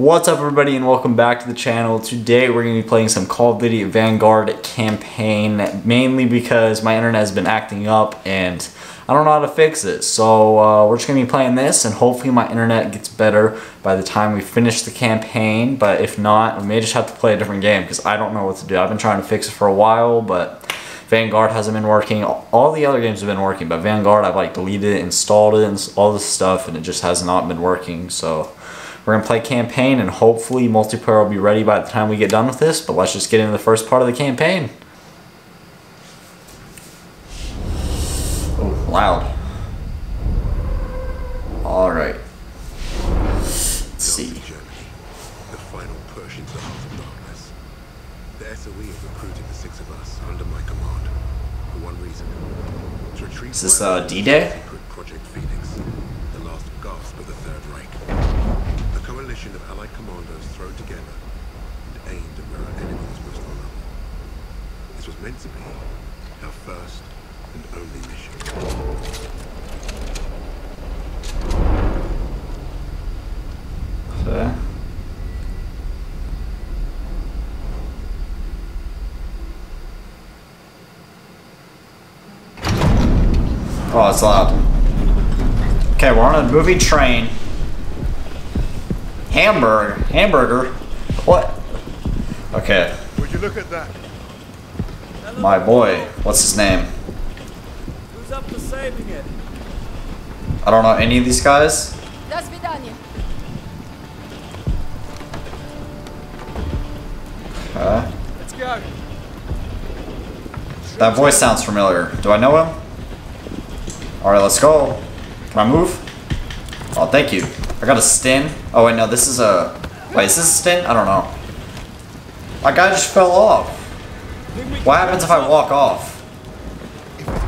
What's up everybody and welcome back to the channel. Today we're going to be playing some Call of Duty Vanguard campaign mainly because my internet has been acting up and I don't know how to fix it. So uh, we're just going to be playing this and hopefully my internet gets better by the time we finish the campaign. But if not, we may just have to play a different game because I don't know what to do. I've been trying to fix it for a while but Vanguard hasn't been working. All the other games have been working, but Vanguard I've like deleted it, installed it, and all this stuff, and it just has not been working. So we're gonna play campaign, and hopefully multiplayer will be ready by the time we get done with this. But let's just get into the first part of the campaign. Oh, loud. All right. Let's see. The final push into the heart of darkness. The SOE have recruited the six of us under my command for one reason: to. Is this, uh, D-Day? A coalition of Allied commandos thrown together and aimed at where our enemy was most vulnerable. This was meant to be our first and only mission. Oh, it's loud. Okay, we're on a movie train. Hamburger. Hamburger. What? Okay. Would you look at that? My boy. What's his name? Who's up for saving it? I don't know any of these guys. Let's go. That voice sounds familiar. Do I know him? Alright, let's go. Can I move? Oh, thank you. I got a Sten. Oh, wait, no, this is a... Wait, is this a Sten? I don't know. My guy just fell off. What happens if I walk off?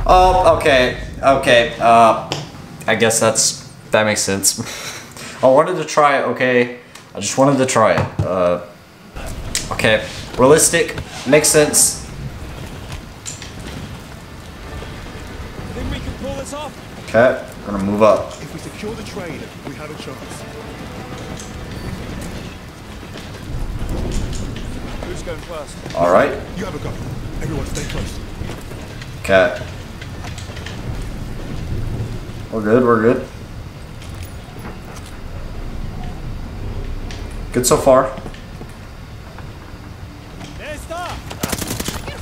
Oh, okay. Okay, uh... I guess that's... That makes sense. I wanted to try it, okay? I just wanted to try it. Uh... Okay. Realistic. Makes sense. Think we can pull this off? Okay, we're gonna move up. If we secure the train, we have a chance. Who's going first? Alright. You have a go. Everyone stay close. Okay. We're good, we're good. Good so far.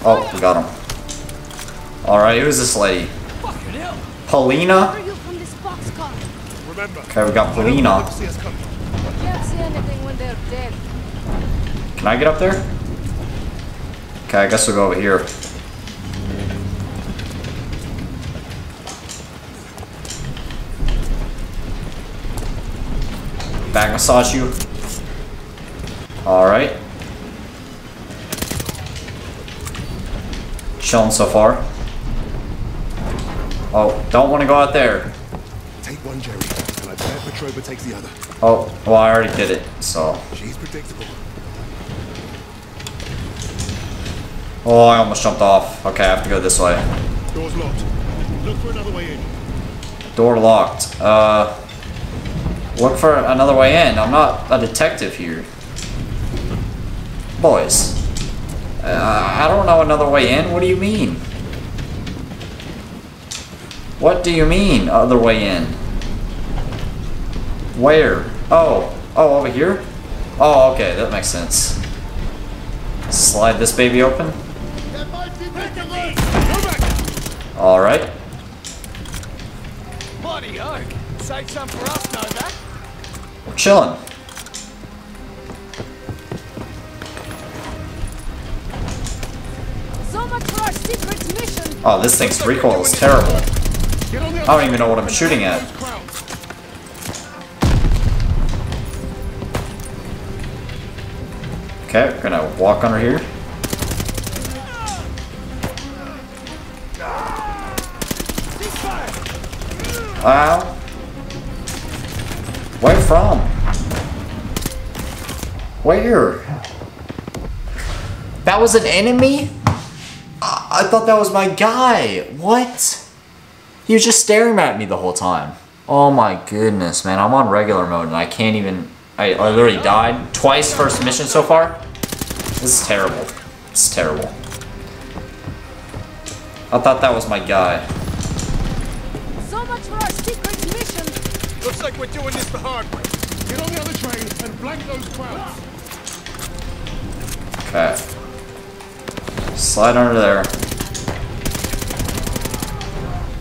Oh, we got him. Alright, who's this lady? Fucking hell! Polina? Are you from this boxcar? Remember. Okay, we got Polina. See us. Can't see anything when they're dead. Can I get up there? Okay, I guess we'll go over here. Back massage you. Alright. Chilling so far. Oh, don't want to go out there. Take one, Jerry, takes the other. Oh, well, I already did it, so. She's predictable. Oh, I almost jumped off. Okay, I have to go this way. Door's locked. Look for another way in. Door locked. Uh, look for another way in. I'm not a detective here. Boys. Uh, I don't know another way in. What do you mean? What do you mean, other way in? Where? Oh. Oh, over here? Oh, okay. That makes sense. Slide this baby open. Alright. Bloody oak! Save some for us, Novak! We're chilling. So much for our secret mission. Oh, this thing's recoil is terrible. I don't even know what I'm shooting at. Okay, we're gonna walk under here. Ow. Where from? Where? That was an enemy? I, I thought that was my guy. What? He was just staring at me the whole time. Oh my goodness, man. I'm on regular mode and I can't even... I, I literally died twice first mission so far. This is terrible. It's terrible. I thought that was my guy. So much for our secret mission. Looks like we're doing this the hard way. Get on the other train and flank those Krauts. Okay. Slide under there.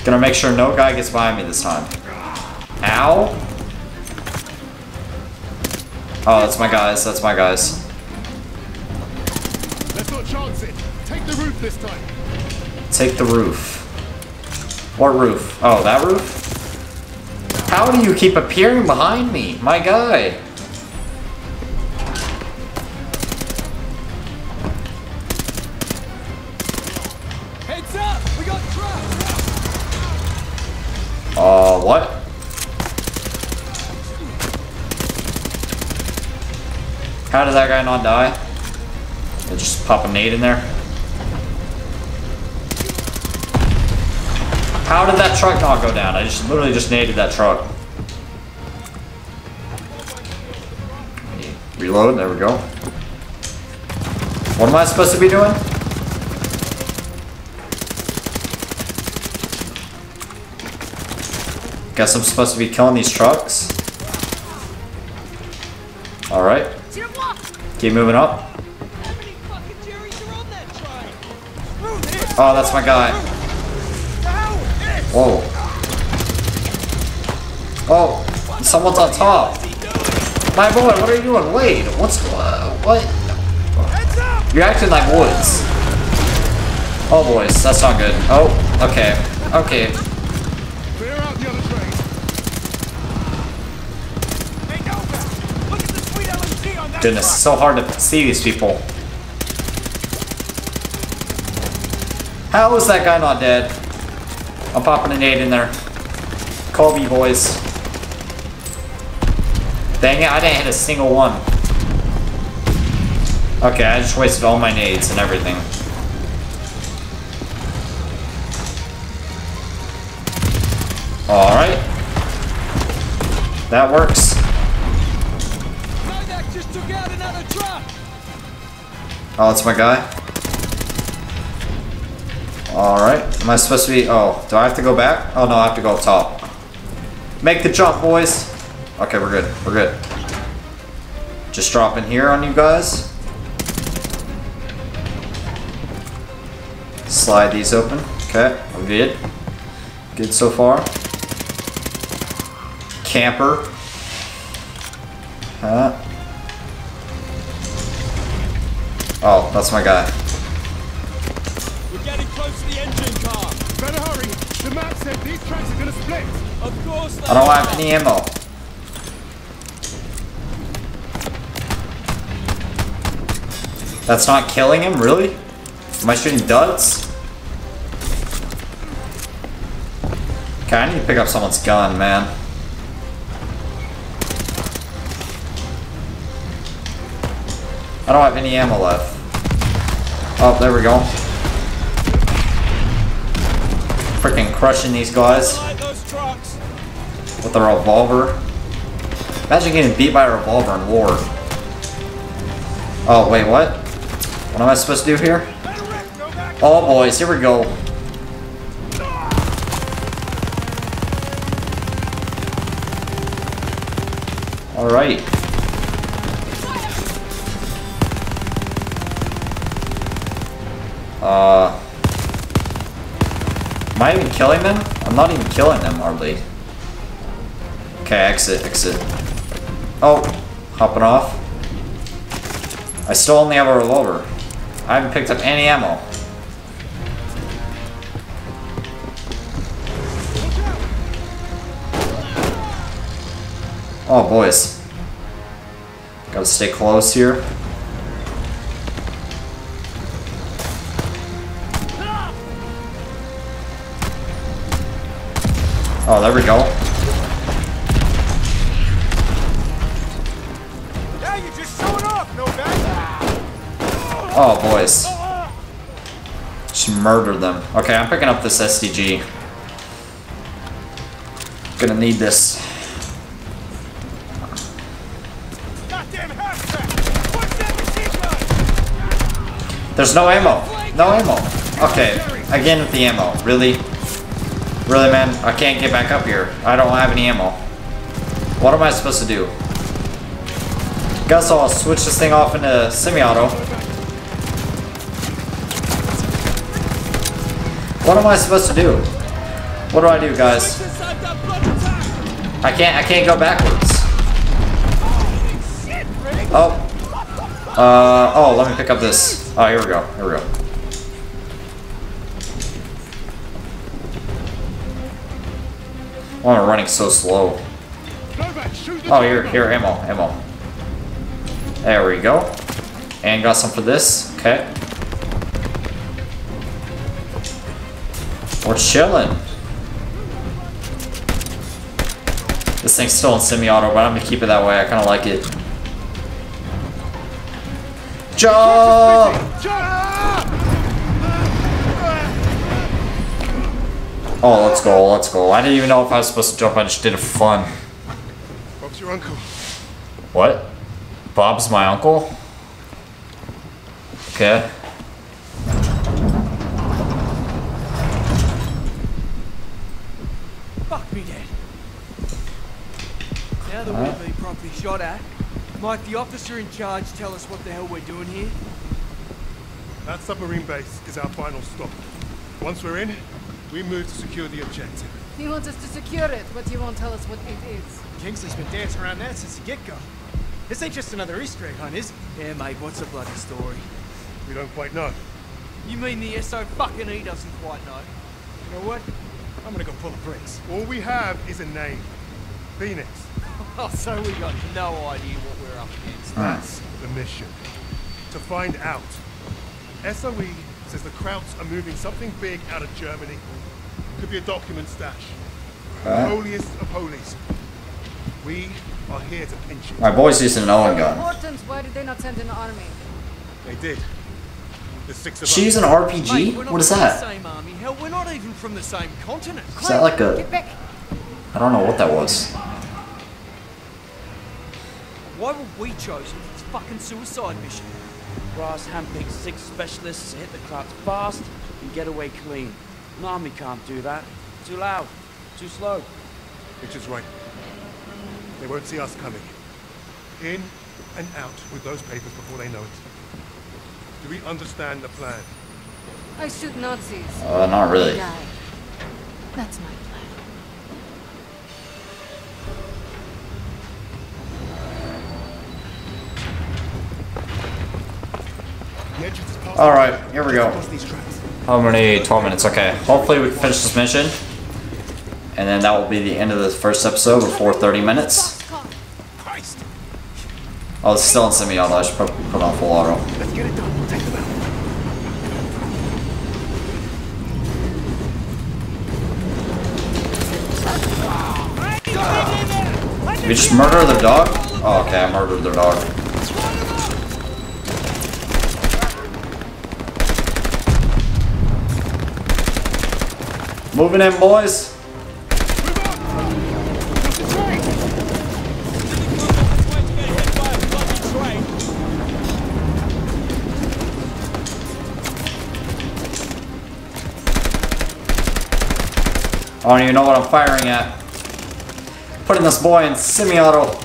Gonna make sure no guy gets behind me this time. Ow! Oh, that's my guys. That's my guys. Let's not chance it. Take the roof this time. Take the roof. What roof? Oh, that roof? How do you keep appearing behind me? My guy. That guy not die? Just pop a nade in there. How did that truck not go down? I just literally just naded that truck. Reload, there we go. What am I supposed to be doing? Guess I'm supposed to be killing these trucks. Alright! Keep moving up. Oh, that's my guy. Whoa. Oh, someone's on top. My boy, what are you doing? Wait, what's uh, what? You're acting like woods. Oh, boys, that's not good. Oh, okay, okay. Clear out the other train. Hey, Nova! Look at the sweet LMG on that Goodness, it's so hard to see these people. How is that guy not dead? I'm popping a nade in there. Kobe, boys. Dang it, I didn't hit a single one. Okay, I just wasted all my nades and everything. Alright. That works. Oh, that's my guy. Alright. Am I supposed to be... Oh, do I have to go back? Oh, no, I have to go up top. Make the jump, boys. Okay, we're good. We're good. Just dropping here on you guys. Slide these open. Okay, we're good. Good so far. Camper. Huh? Oh, that's my guy. We're getting close to the engine car! Better hurry. The map said these tracks are gonna split. Of course I don't are. have any ammo. That's not killing him, really? Am I shooting duds? Okay, I need to pick up someone's gun, man. I don't have any ammo left. Oh, there we go. Freaking crushing these guys with a revolver. Imagine getting beat by a revolver in war. Oh, wait, what? What am I supposed to do here? Oh, boys, here we go. Alright. Uh... Am I even killing them? I'm not even killing them, hardly. Okay, exit, exit. Oh, hopping off. I still only have a revolver. I haven't picked up any ammo. Oh, boys. Gotta stay close here. Oh, there we go. Oh, boys. Just murdered them. Okay, I'm picking up this STG. Gonna need this. There's no ammo. No ammo. Okay, again with the ammo. Really? Really, man? I can't get back up here. I don't have any ammo. What am I supposed to do? Guess I'll switch this thing off into semi-auto. What am I supposed to do? What do I do, guys? I can't. I can't go backwards. Oh. Uh. Oh. Let me pick up this. Oh, here we go. Here we go. Why am I running so slow? Oh, here, here, ammo, ammo. There we go. And got some for this. Okay. We're chilling. This thing's still in semi-auto, but I'm gonna keep it that way. I kind of like it. Jump! Oh, let's go, let's go. I didn't even know if I was supposed to jump. I just did it for fun. Bob's your uncle. What? Bob's my uncle? Okay. Fuck me dead. Now that we've been properly shot at, might the officer in charge tell us what the hell we're doing here? That submarine base is our final stop. Once we're in, we move to secure the objective. He wants us to secure it, but he won't tell us what it is. Kingsley's been dancing around that since the get-go. This ain't just another Easter egg hunt, is it? Yeah, mate, what's a bloody story? We don't quite know. You mean the SO fucking E doesn't quite know? You know what? I'm gonna go pull the brakes. All we have is a name. Phoenix. Oh, so we got no idea what we're up against. That's the mission. To find out. SOE says the Krauts are moving something big out of Germany. Could be a document stash. The holiest of holies. We are here to pinch it. My boy's using an Owen gun. Important, why did they not send an army? They did. The six of She's us. an Mate, RPG? we're not What is from that? the same army. Hell, we're not even from the same continent. Is that like Get back! I don't know what that was. Why were we chosen for this fucking suicide mission? Ross handpicked six specialists to hit the Krauts fast and get away clean. An army can't do that. Too loud. Too slow. Richard's right. They won't see us coming. In and out with those papers before they know it. Do we understand the plan? I shoot Nazis. Uh, not really. Die. That's my Alright, here we go. How many? 12 minutes, okay. Hopefully we can finish this mission. And then that will be the end of the first episode before 30 minutes. Oh, it's still in semi-auto. I should probably put on full auto. Them out. We just murder their dog? Oh, okay, I murdered their dog. Moving in, boys. I don't even know what I'm firing at. Putting this boy in semi-auto.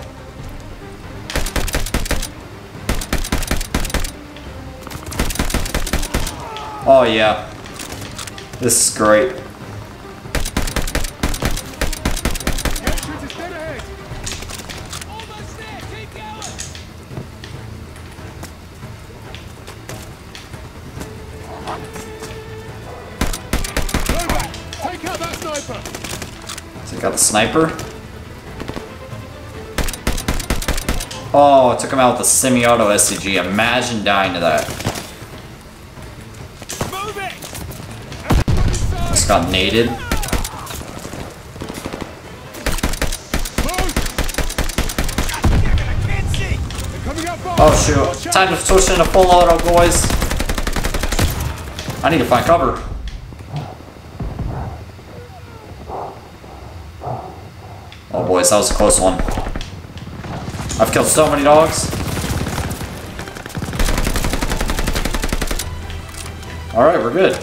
Oh yeah. This is great. Out the sniper. Oh, took him out with the semi-auto STG. Imagine dying to that. Just got naded. Oh shoot. Time to switch into full auto, boys. I need to find cover. Oh boys, that was a close one. I've killed so many dogs. Alright, we're good.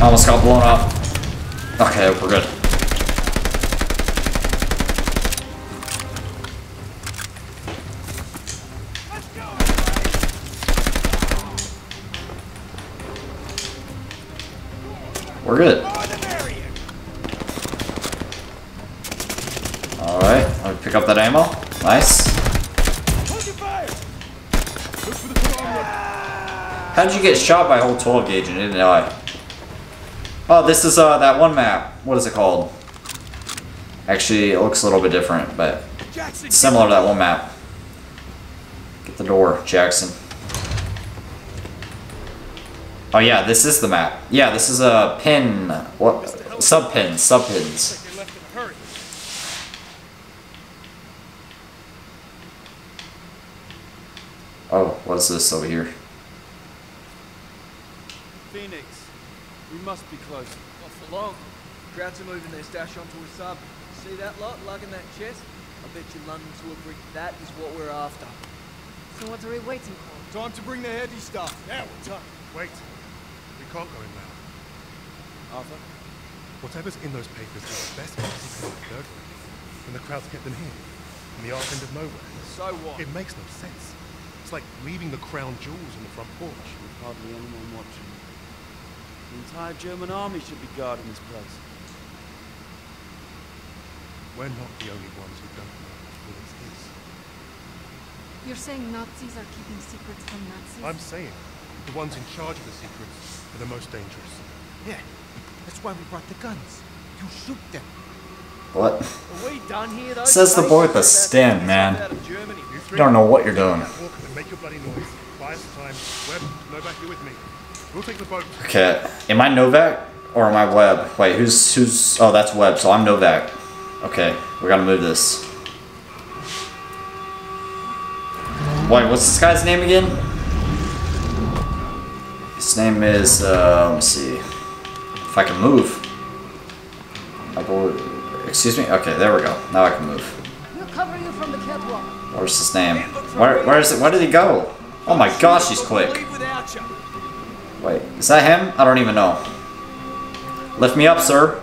Almost got blown up. Okay, we're good. We're good. Alright, let me pick up that ammo. Nice. How'd you get shot by a whole 12 gauge and didn't die? Oh, this is uh that one map. What is it called? Actually, it looks a little bit different, but similar to that one map. Get the door, Jackson. Oh yeah, this is the map. Yeah, this is a pin. What? Sub pins. Sub pins. They left in a hurry. Oh, what is this over here? Phoenix, we must be close. not for long. Krauts are moving their stash onto a sub. See that lot lugging that chest? I bet you London to a brick that is what we're after. So what are we waiting for? Time to bring the heavy stuff. Now we're done. Wait. We can't go in now. Arthur? Whatever's in those papers is the best kept secret of the Third Reich. And the Krauts kept them here. In the arse end of nowhere. So what? It makes no sense. It's like leaving the crown jewels on the front porch. With hardly anyone watching. The entire German army should be guarding this place. We're not the only ones who don't know what Phoenix is. You're saying Nazis are keeping secrets from Nazis? I'm saying the ones in charge of the secrets are the most dangerous. Yeah, that's why we brought the guns. You shoot them. What? Are we done here though? Says the boy with the Patients stem, man. Out of Germany. You You don't know what you're doing. make your bloody noise. Buy us time. Webb, Novak with me. We'll take the boat. Okay, am I Novak or am I Webb? Wait, who's who's? Oh, that's Webb. So I'm Novak. Okay, we gotta move this. Wait, what's this guy's name again? His name is. Uh, let me see. If I can move. Excuse me. Okay, there we go. Now I can move. We'll cover you from the catwalk. Where's his name? Where Where is it? Where did he go? Oh my gosh, he's quick. Leave without you. Wait, is that him? I don't even know. Lift me up, sir.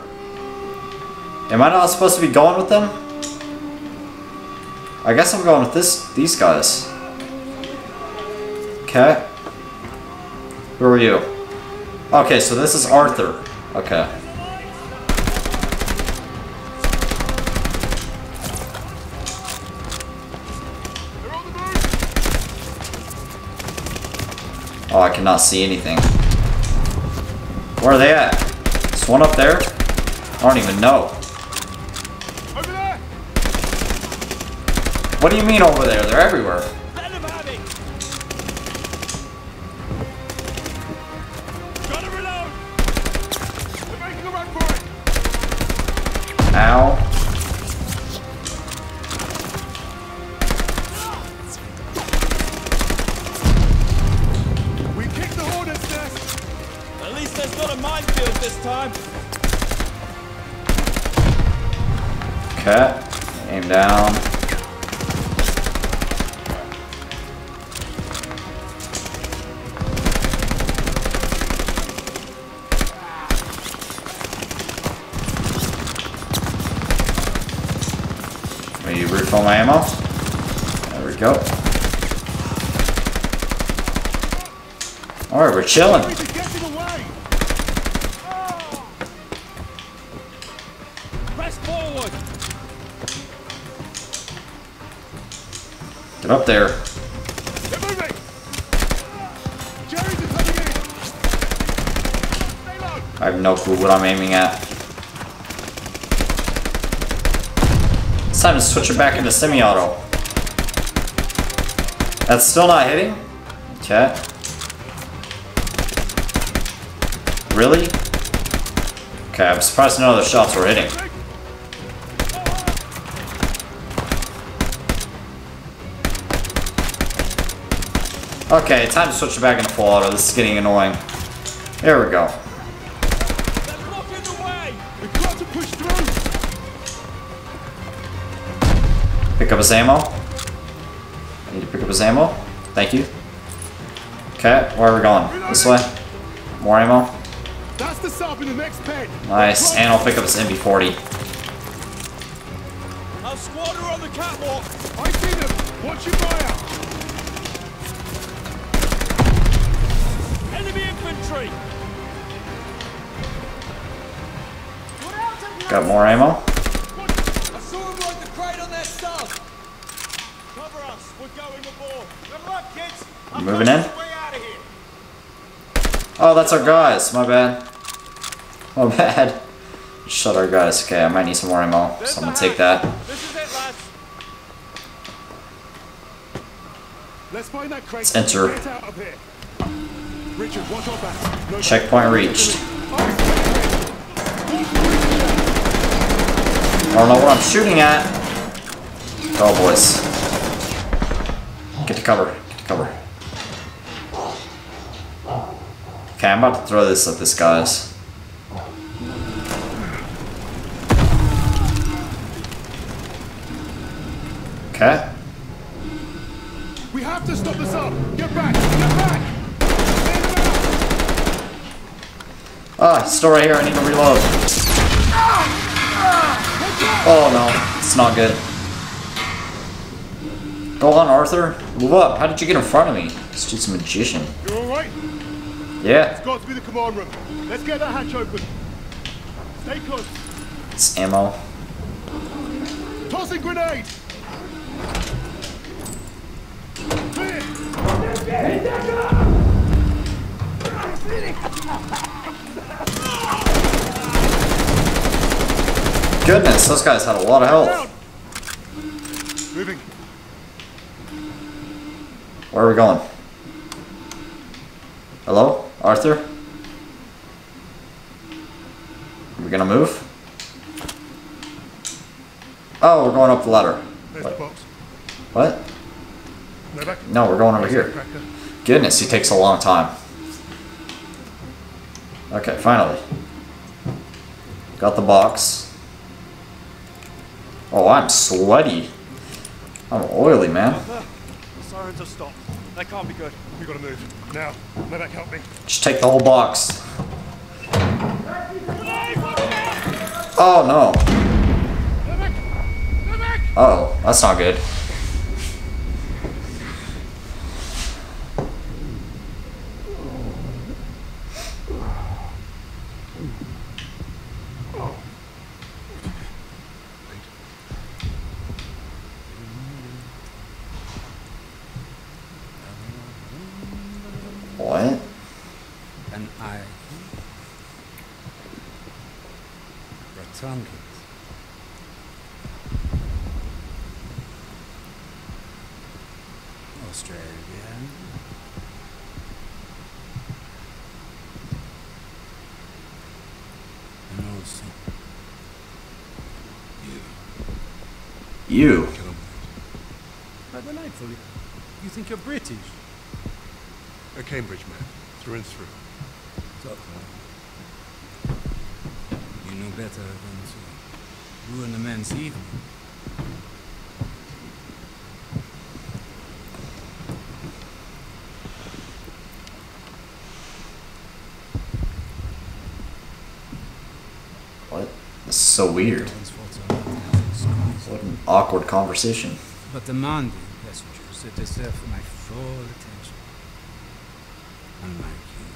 Am I not supposed to be going with them? I guess I'm going with this these guys. Okay. Who are you? Okay, so this is Arthur. Okay. Oh, I cannot see anything. Where are they at? Is one up there? I don't even know. What do you mean over there? They're everywhere. There's not a minefield this time. Aim down. Let me refill my ammo. There we go. Alright, we're chilling. Stay there. I have no clue what I'm aiming at. It's time to switch it back into semi-auto. That's still not hitting? Okay. Really? Okay, I'm surprised none of the shots were hitting. Okay, time to switch it back into full auto. This is getting annoying. There we go. They're blocking the way! We've got to push through! Pick up his ammo. I need to Pick up his ammo. Thank you. Okay, where are we going? This way? More ammo? That's the sub in the next pen. Nice. And I'll pick up his MP40. Our squad are on the catwalk. I see them. Watch your fire. Infantry. Got more ammo. I saw him ride the crate on that sub. Cover us. We're going aboard. Good luck, kids. I'm moving in. Way out of here. Oh, that's our guys. My bad. My bad. Shut our guys. Okay, I might need some more ammo, so I'm gonna take that. This is it, lads. Let's find that crate. Let's enter. Get out of here. Richard, watch our back. No Checkpoint reached. I don't know what I'm shooting at. Oh, boys. Get to cover. Get to cover. Okay, I'm about to throw this at this guy's. Okay. We have to stop this up. Get back. Get back. Ah, he's still right here. I need to reload. Oh no, it's not good. Go on, Arthur. Move up. How did you get in front of me? It's just a magician. You all right? Yeah, It's Got to be the command room. Let's get that hatch open. Stay close. it's ammo. Tossing grenade. Clear. Goodness, those guys had a lot of health. Moving. Where are we going? Hello, Arthur? Are we gonna move? Oh, we're going up the ladder. There's the box. What? No. No, we're going over here. Goodness, he takes a long time. Okay, finally. Got the box. Oh, I'm sweaty. I'm oily, man. The sirens have stopped. That can't be good. We gotta move. Now. Novak, help me. Just take the whole box. Oh no. Oh, that's not good. What? An eye. Rotundus. Australian. And also You. How delightful. You think you're British? A Cambridge man. Through and through. Talk You know better than to ruin a man's evening. What? This is so weird. One's faults are not ours. What an awkward conversation. But demanding messengers that deserve my full attention. Unlike you.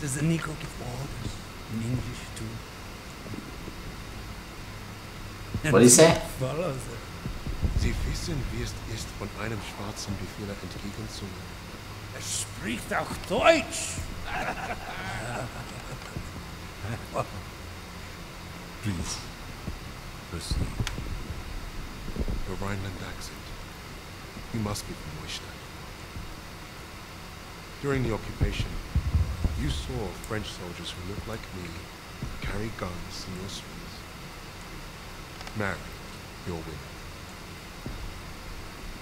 Does the Negro give orders in English too? Say? Follows it. Sie wissen, wie es ist, von einem schwarzen Befehler entgegenzunehmen. Er spricht auch Deutsch. Please, proceed. Your Rhineland accent. You must be from Neustadt. During the occupation, you saw French soldiers who looked like me carry guns in your streets. Marry your women.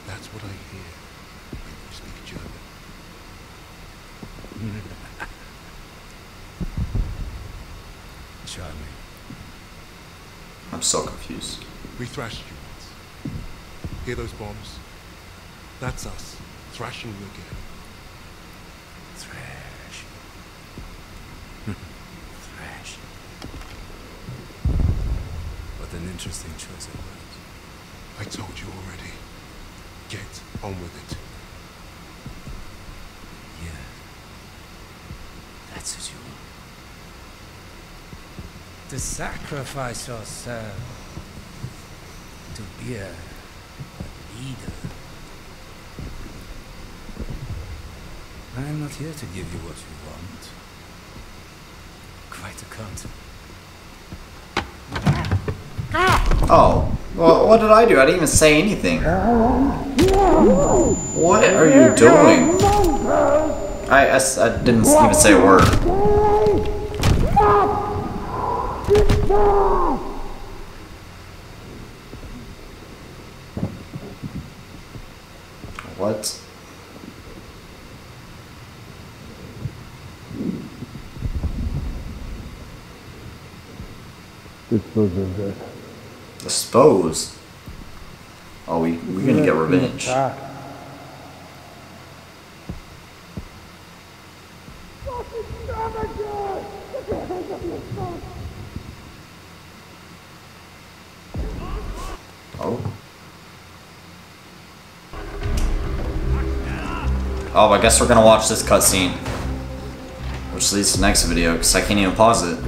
That's what I hear when you speak German. Charming. I'm so confused. We thrashed you once. Hear those bombs? That's us, thrashing you again. Thrash. Thrash. What an interesting choice of words. I told you already. Get on with it. Yeah. That's what you want. To sacrifice yourself. To be a leader. I'm not here to give you what you want. Quite the contrary. Ah! Oh, well, what did I do? I didn't even say anything. What are you doing? I I didn't even say a word. What? Dispose. Oh, we we're gonna get revenge. Oh. Oh, I guess we're gonna watch this cutscene. Which leads to the next video, because I can't even pause it.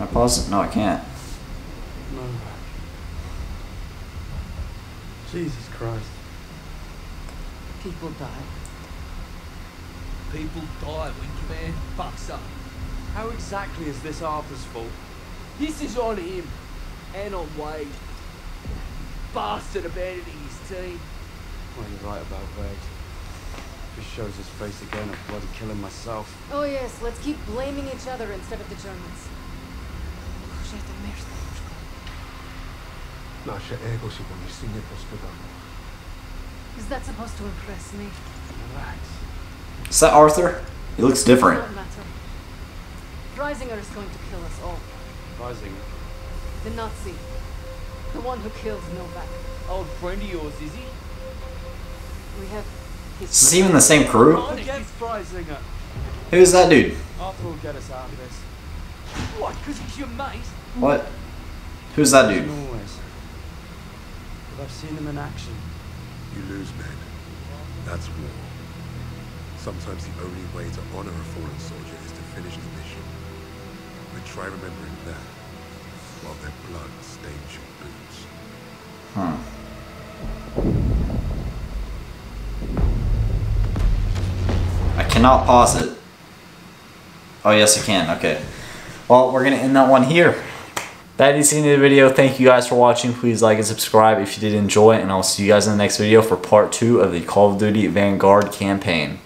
Can I pause it? No, I can't. Jesus Christ. People die. People die when command fucks up. How exactly is this Arthur's fault? This is on him. And on Wade. Bastard abandoning his team. Well, you're right about Wade. Just shows his face again of bloody killing myself. Oh yes, let's keep blaming each other instead of the Germans. Nasze ego się pomieści nie pozbywało. Is that supposed to impress me? Relax. Is that Arthur? He looks different. Don't matter. Freisinger is going to kill us all. Rising. The Nazi. The one who killed Novak. Old friend of yours, is he? We have his Is he even the same crew? Forget Freisinger. Who's that dude? Arthur will get us out of this. What, because he's your mate? What? Who's that As dude? Always. But I've seen him in action. You lose men. That's war. Sometimes the only way to honor a fallen soldier is to finish the mission. But try remembering that while their blood stains your boots. Huh. I cannot pause it. Oh, yes, I can. Okay. Well, we're going to end that one here. That is the end of the video. Thank you guys for watching. Please like and subscribe if you did enjoy it. And I'll see you guys in the next video for part two of the Call of Duty Vanguard campaign.